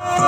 Oh!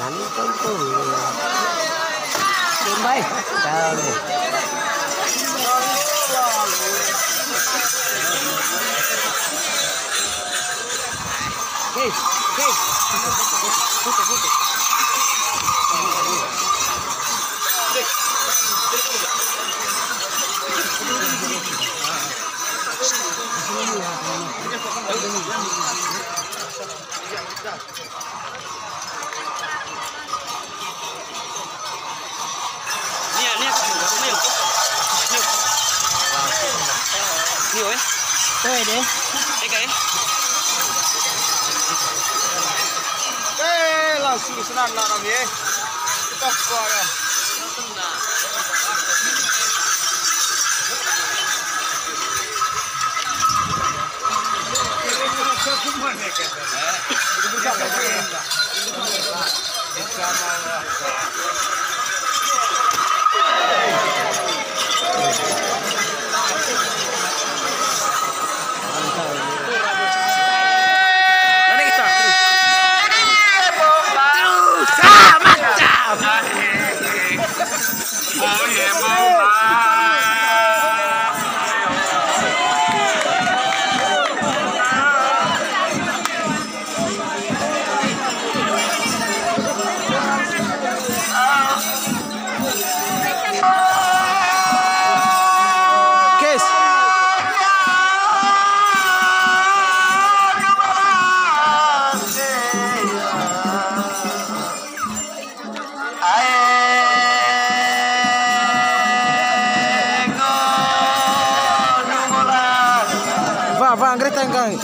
đánh con cùng đến bay trời. Hey, hey, nhiều ấy. Đây đấy. Đây cái. Đây là sự senang là làm gì? Kita qua rồi Hãy subscribe anggrek tengkang